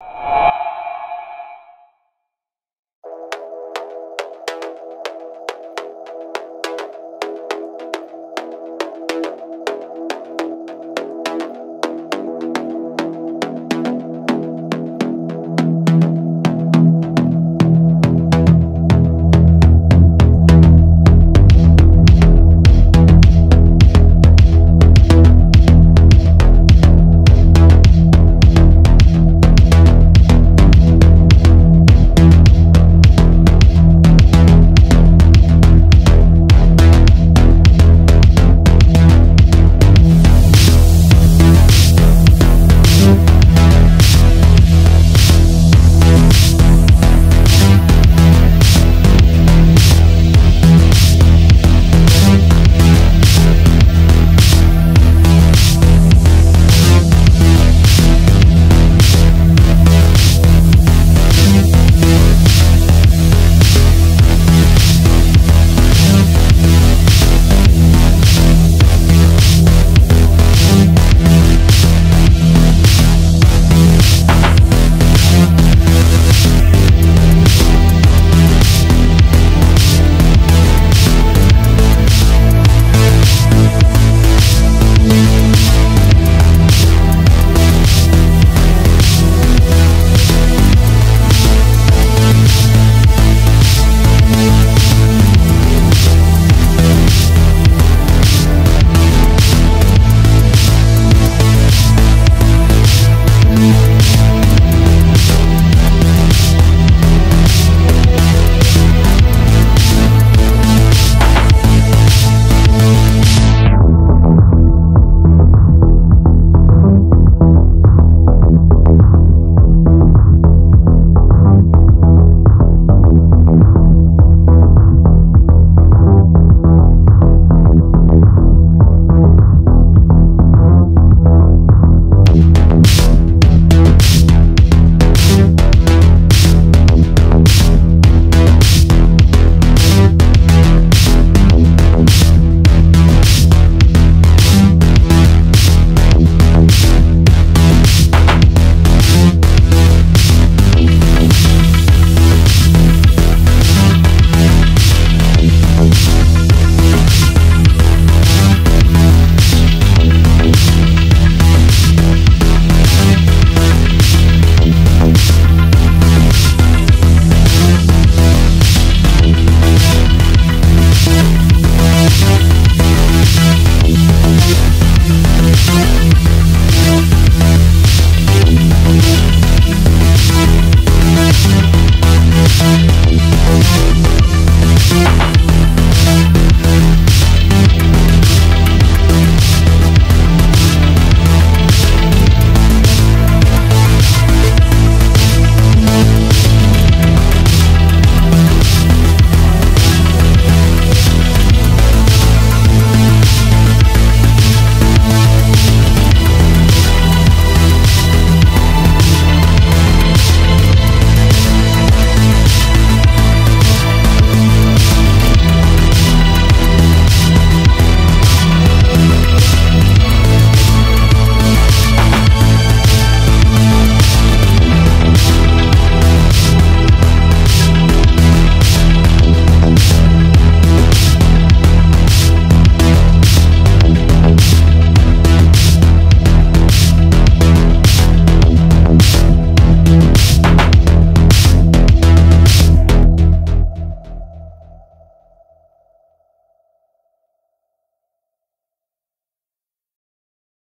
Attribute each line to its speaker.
Speaker 1: you